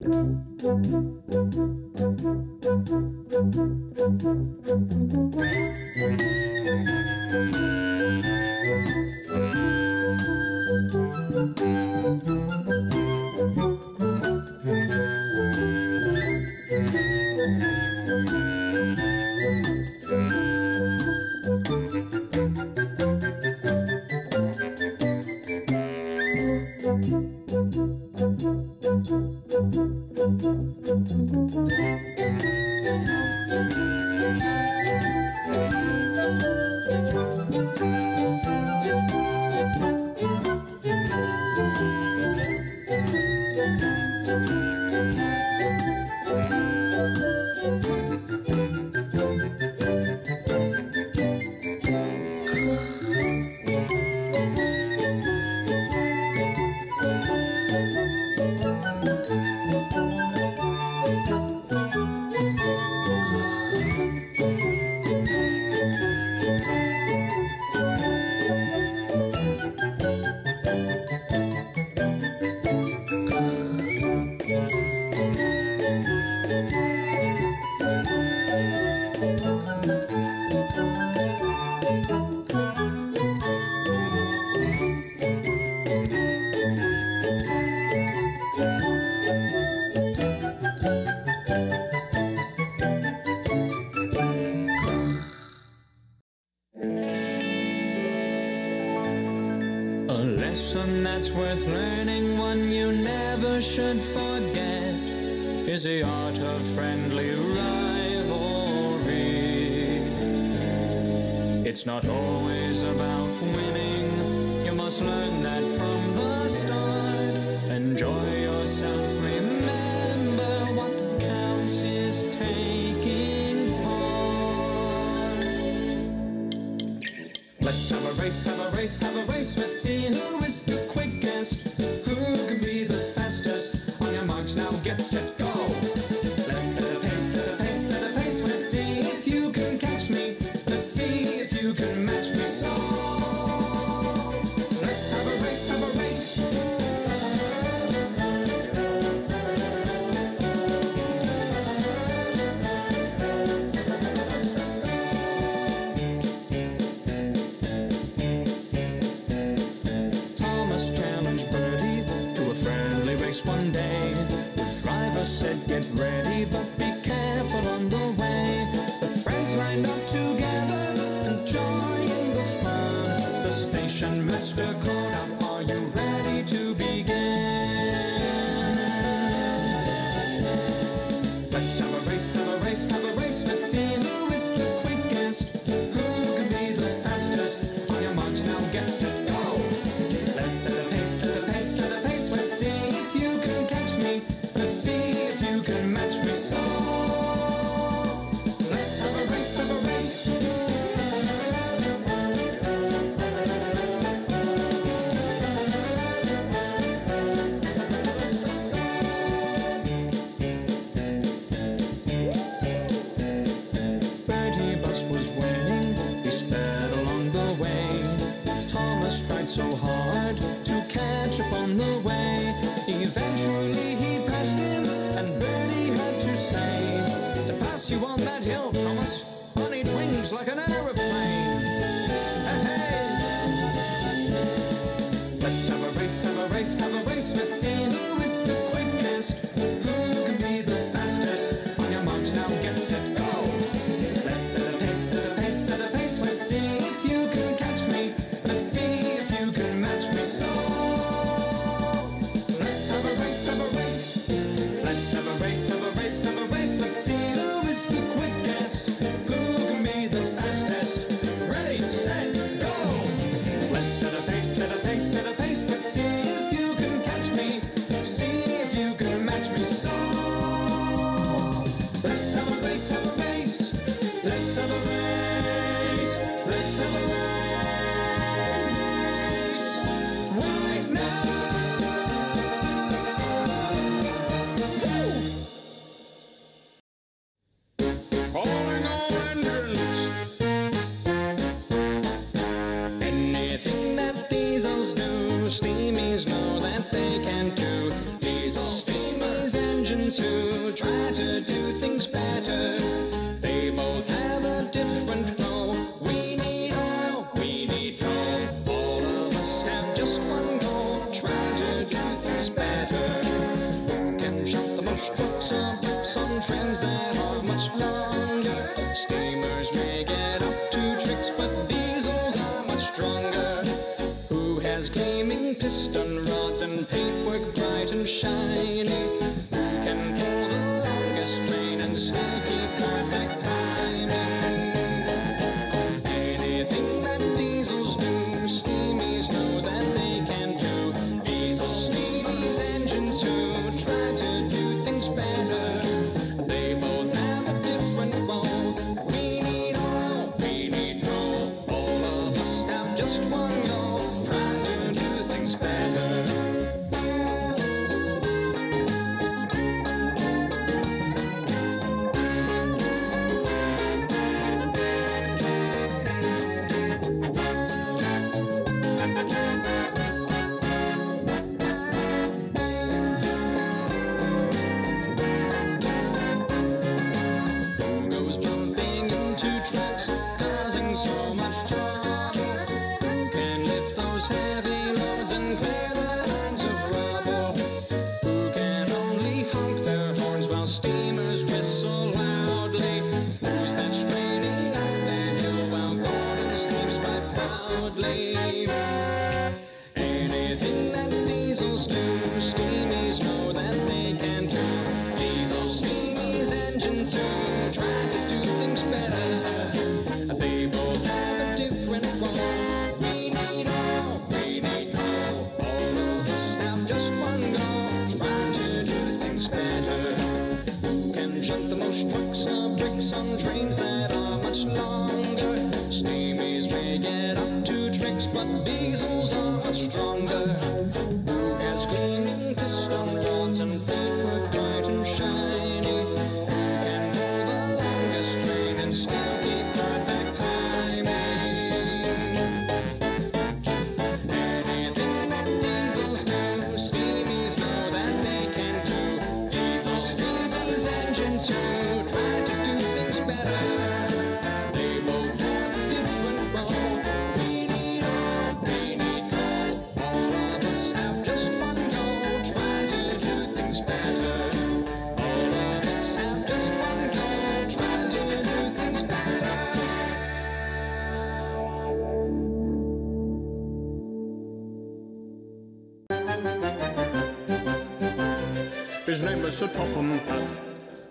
Thank you. Música lesson that's worth learning, one you never should forget, is the art of friendly rivalry. It's not always about winning, you must learn that from the start. Enjoy Let's have a race, have a race, have a race. Let's see who is the quickest, who can be the fastest. On your marks now, get set, go. would leave. stronger.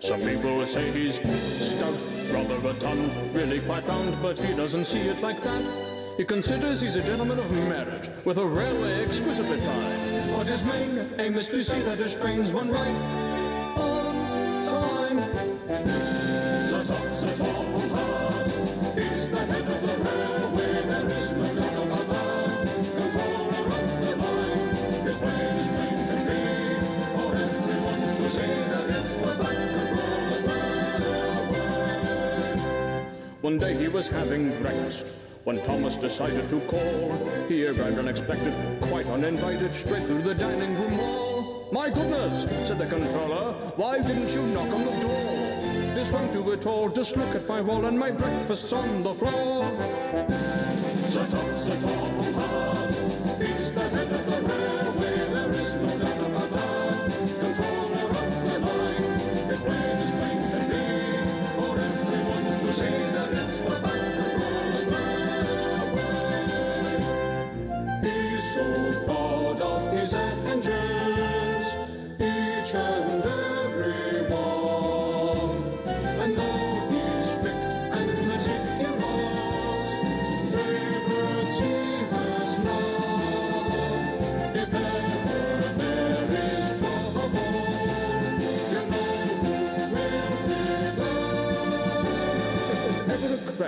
Some people say he's stout, rather rotund, really quite round, but he doesn't see it like that. He considers he's a gentleman of merit, with a railway exquisitely fine. But his main aim is to see that his train's one right. One day he was having breakfast when Thomas decided to call. He arrived unexpected, quite uninvited, straight through the dining room wall. My goodness, said the controller, why didn't you knock on the door? This won't do at all, just look at my wall and my breakfast's on the floor. Sit up, sit up, oh, the heaven.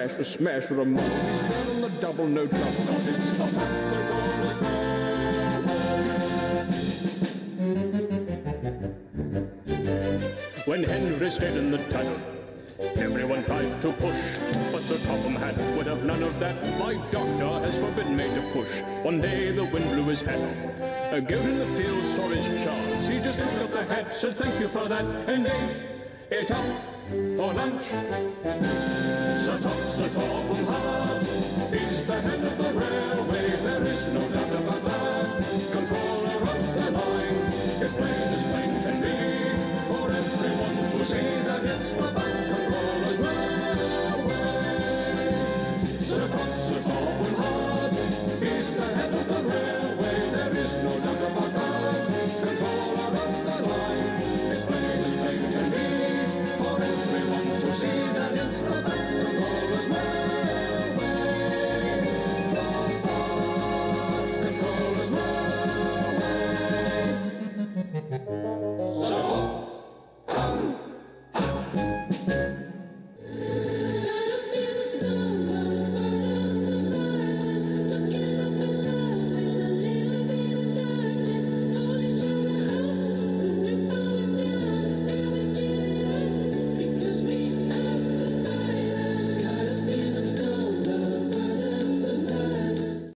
smash smash or a mug. It's on the double, double, it's the controller's When Henry stayed in the tunnel, everyone tried to push, but Sir Topham Hatt would have none of that. My doctor has forbidden me to push. One day the wind blew his hat off. A goat in the field saw his chance. He just picked up the hat, said thank you for that, and gave it up for lunch. Sir Top, Sir is